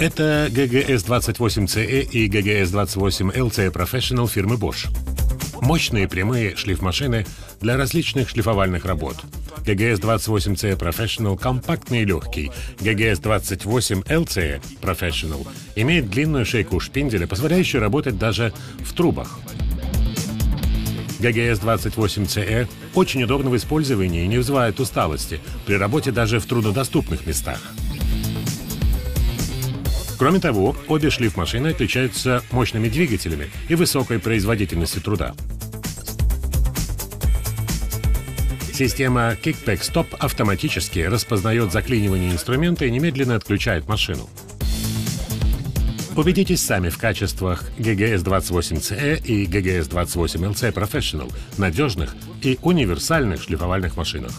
Это GGS-28CE и GGS-28LC Professional фирмы Bosch. Мощные прямые шлифмашины для различных шлифовальных работ. GGS-28C Professional компактный и легкий. GGS-28LC Professional имеет длинную шейку шпинделя, позволяющую работать даже в трубах. GGS-28CE очень удобно в использовании и не вызывает усталости при работе даже в труднодоступных местах. Кроме того, обе шлифмашины отличаются мощными двигателями и высокой производительностью труда. Система Kickback Stop автоматически распознает заклинивание инструмента и немедленно отключает машину. Убедитесь сами в качествах GGS-28CE и GGS-28LC Professional, надежных и универсальных шлифовальных машинах.